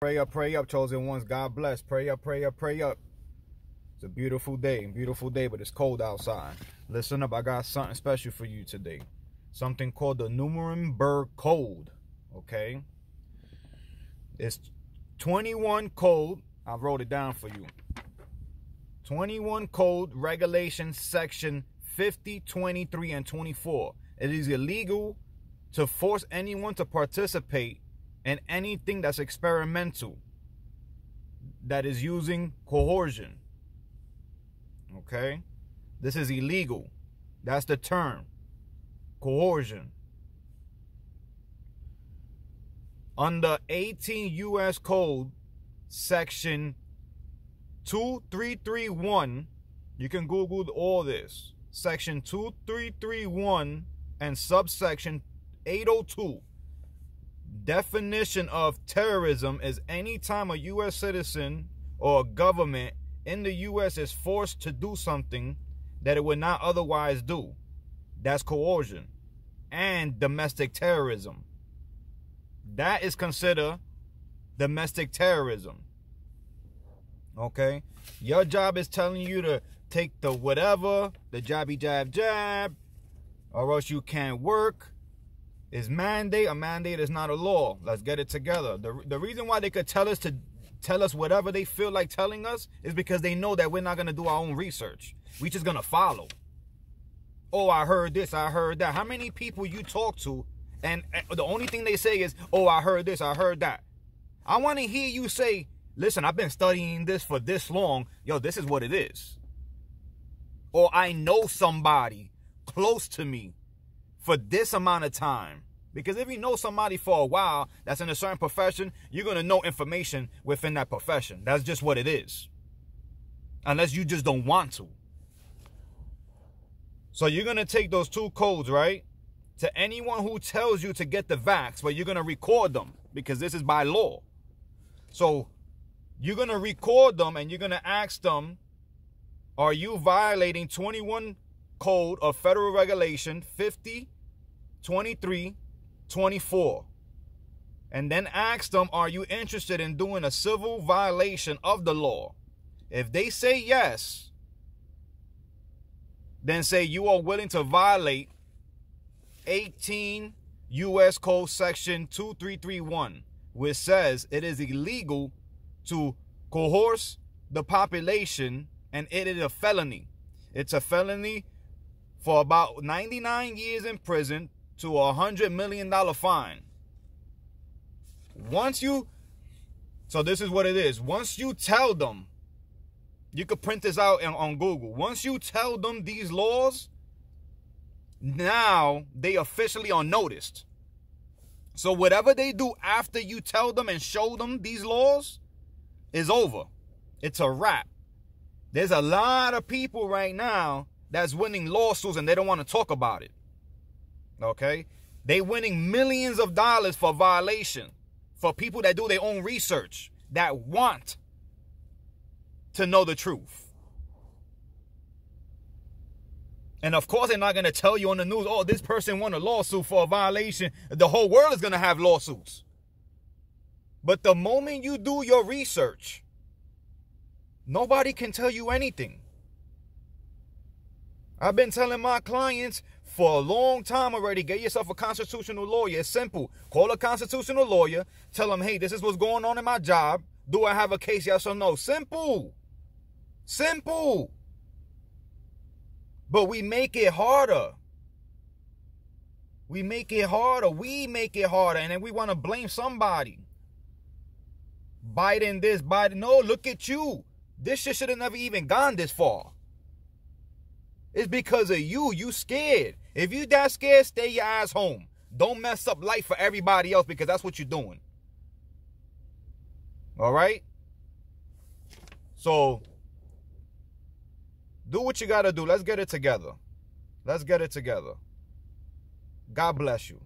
Pray up, pray up, chosen ones. God bless. Pray up, pray up, pray up. It's a beautiful day, beautiful day, but it's cold outside. Listen up, I got something special for you today. Something called the Nuremberg Code. Okay? It's 21 code. I wrote it down for you. 21 code regulation section 50, 23, and 24. It is illegal to force anyone to participate and anything that's experimental that is using coercion. Okay? This is illegal. That's the term. Coercion. Under 18 U.S. Code, Section 2331, you can Google all this. Section 2331 and subsection 802 definition of terrorism is any time a U.S. citizen or government in the U.S. is forced to do something that it would not otherwise do. That's coercion and domestic terrorism. That is considered domestic terrorism. Okay? Your job is telling you to take the whatever, the jabby jab jab, or else you can't work is mandate. A mandate is not a law. Let's get it together. The, the reason why they could tell us to tell us whatever they feel like telling us is because they know that we're not going to do our own research. We just going to follow. Oh, I heard this. I heard that. How many people you talk to and the only thing they say is, oh, I heard this. I heard that. I want to hear you say, listen, I've been studying this for this long. Yo, this is what it is. Or I know somebody close to me for this amount of time. Because if you know somebody for a while that's in a certain profession, you're going to know information within that profession. That's just what it is. Unless you just don't want to. So you're going to take those two codes, right? To anyone who tells you to get the vax, but you're going to record them because this is by law. So you're going to record them and you're going to ask them, are you violating 21 code of federal regulation 50 23, 24. And then ask them, are you interested in doing a civil violation of the law? If they say yes, then say you are willing to violate 18 U.S. Code Section 2331, which says it is illegal to coerce the population and it is a felony. It's a felony for about 99 years in prison to a hundred million dollar fine. Once you, so this is what it is. Once you tell them, you could print this out on Google. Once you tell them these laws, now they officially are noticed. So whatever they do after you tell them and show them these laws is over. It's a wrap. There's a lot of people right now that's winning lawsuits and they don't want to talk about it. Okay? They winning millions of dollars for violation for people that do their own research that want to know the truth. And of course, they're not going to tell you on the news, oh, this person won a lawsuit for a violation. The whole world is going to have lawsuits. But the moment you do your research, nobody can tell you anything. I've been telling my clients for a long time already. Get yourself a constitutional lawyer. It's simple. Call a constitutional lawyer. Tell them, hey, this is what's going on in my job. Do I have a case? Yes or no? Simple. Simple. But we make it harder. We make it harder. We make it harder. And then we want to blame somebody. Biden this, Biden. No, look at you. This shit should have never even gone this far. It's because of you. You scared. If you that scared, stay your ass home. Don't mess up life for everybody else because that's what you're doing. All right? So, do what you got to do. Let's get it together. Let's get it together. God bless you.